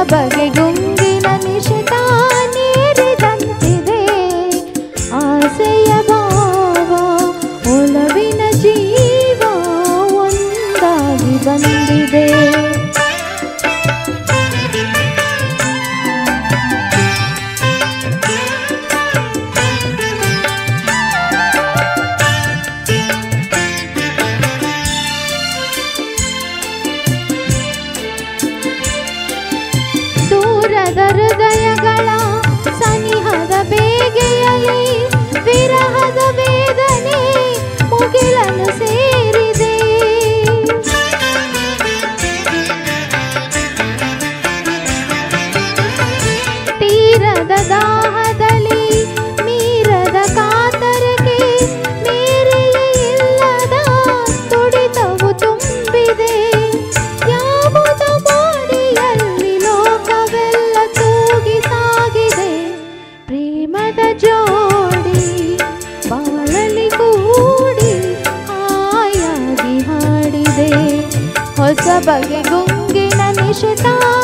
ಹೊಸ ಬಗೆ ಗುಂಗಿನ ನಿಶಿತ ನೀರಿದಂತಿದೆ. ಆಸೆಯ ಭಾವ ಒಲವಿನ ಜೀವ ಒಂದಾಗಿ ಬಂದಿದೆ. ಹೃದಯಗಳ बे गङ्गिना निशता